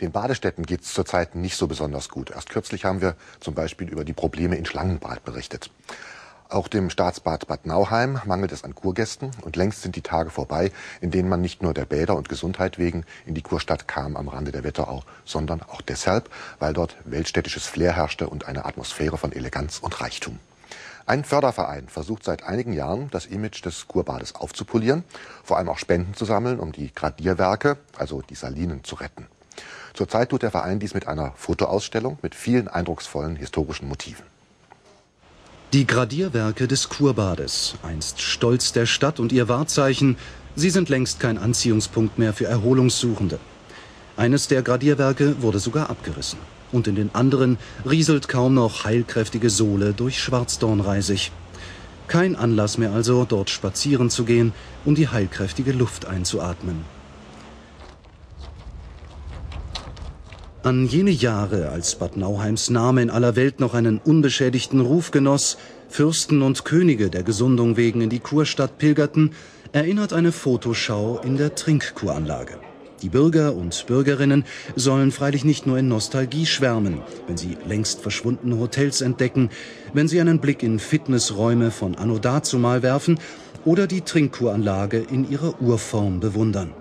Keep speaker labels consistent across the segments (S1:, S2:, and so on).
S1: Den Badestätten geht es zurzeit nicht so besonders gut. Erst kürzlich haben wir zum Beispiel über die Probleme in Schlangenbad berichtet. Auch dem Staatsbad Bad Nauheim mangelt es an Kurgästen und längst sind die Tage vorbei, in denen man nicht nur der Bäder und Gesundheit wegen in die Kurstadt kam am Rande der Wetterau, sondern auch deshalb, weil dort weltstädtisches Flair herrschte und eine Atmosphäre von Eleganz und Reichtum. Ein Förderverein versucht seit einigen Jahren, das Image des Kurbades aufzupolieren, vor allem auch Spenden zu sammeln, um die Gradierwerke, also die Salinen, zu retten. Zurzeit tut der Verein dies mit einer Fotoausstellung mit vielen eindrucksvollen historischen Motiven.
S2: Die Gradierwerke des Kurbades, einst Stolz der Stadt und ihr Wahrzeichen, sie sind längst kein Anziehungspunkt mehr für Erholungssuchende. Eines der Gradierwerke wurde sogar abgerissen. Und in den anderen rieselt kaum noch heilkräftige Sohle durch Schwarzdornreisig. Kein Anlass mehr also, dort spazieren zu gehen, um die heilkräftige Luft einzuatmen. An jene Jahre, als Bad Nauheims Name in aller Welt noch einen unbeschädigten Ruf genoss, Fürsten und Könige der Gesundung wegen in die Kurstadt pilgerten, erinnert eine Fotoschau in der Trinkkuranlage. Die Bürger und Bürgerinnen sollen freilich nicht nur in Nostalgie schwärmen, wenn sie längst verschwundene Hotels entdecken, wenn sie einen Blick in Fitnessräume von Anno dazumal werfen oder die Trinkkuranlage in ihrer Urform bewundern.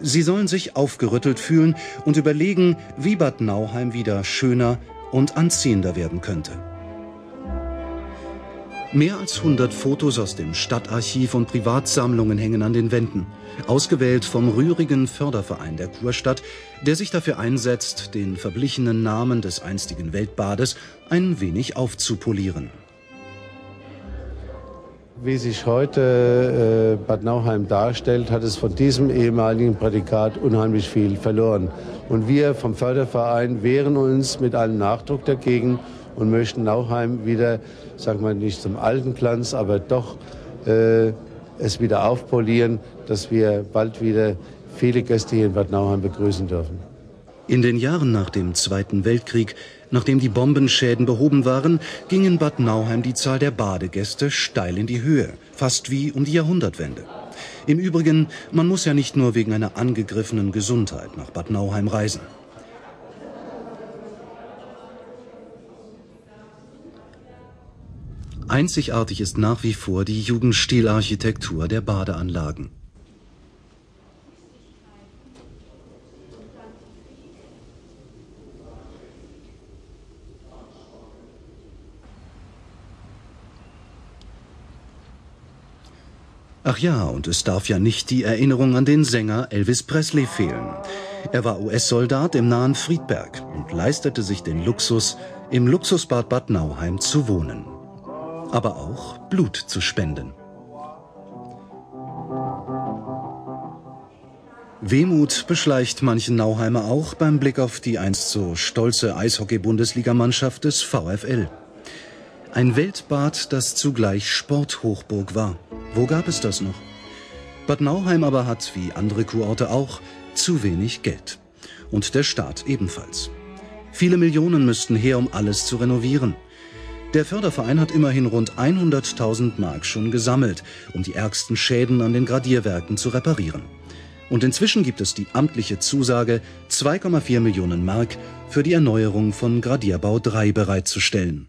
S2: Sie sollen sich aufgerüttelt fühlen und überlegen, wie Bad Nauheim wieder schöner und anziehender werden könnte. Mehr als 100 Fotos aus dem Stadtarchiv und Privatsammlungen hängen an den Wänden, ausgewählt vom rührigen Förderverein der Kurstadt, der sich dafür einsetzt, den verblichenen Namen des einstigen Weltbades ein wenig aufzupolieren.
S3: Wie sich heute äh, Bad Nauheim darstellt, hat es von diesem ehemaligen Prädikat unheimlich viel verloren. Und wir vom Förderverein wehren uns mit allem Nachdruck dagegen und möchten Nauheim wieder, sagen wir nicht zum alten Glanz, aber doch äh, es wieder aufpolieren, dass wir bald wieder viele Gäste hier in Bad Nauheim begrüßen dürfen.
S2: In den Jahren nach dem Zweiten Weltkrieg Nachdem die Bombenschäden behoben waren, ging in Bad Nauheim die Zahl der Badegäste steil in die Höhe, fast wie um die Jahrhundertwende. Im Übrigen, man muss ja nicht nur wegen einer angegriffenen Gesundheit nach Bad Nauheim reisen. Einzigartig ist nach wie vor die Jugendstilarchitektur der Badeanlagen. Ach ja, und es darf ja nicht die Erinnerung an den Sänger Elvis Presley fehlen. Er war US-Soldat im nahen Friedberg und leistete sich den Luxus, im Luxusbad Bad Nauheim zu wohnen. Aber auch Blut zu spenden. Wehmut beschleicht manchen Nauheimer auch beim Blick auf die einst so stolze Eishockey-Bundesligamannschaft des VfL. Ein Weltbad, das zugleich Sporthochburg war. Wo gab es das noch? Bad Nauheim aber hat, wie andere Kurorte auch, zu wenig Geld. Und der Staat ebenfalls. Viele Millionen müssten her, um alles zu renovieren. Der Förderverein hat immerhin rund 100.000 Mark schon gesammelt, um die ärgsten Schäden an den Gradierwerken zu reparieren. Und inzwischen gibt es die amtliche Zusage, 2,4 Millionen Mark für die Erneuerung von Gradierbau 3 bereitzustellen.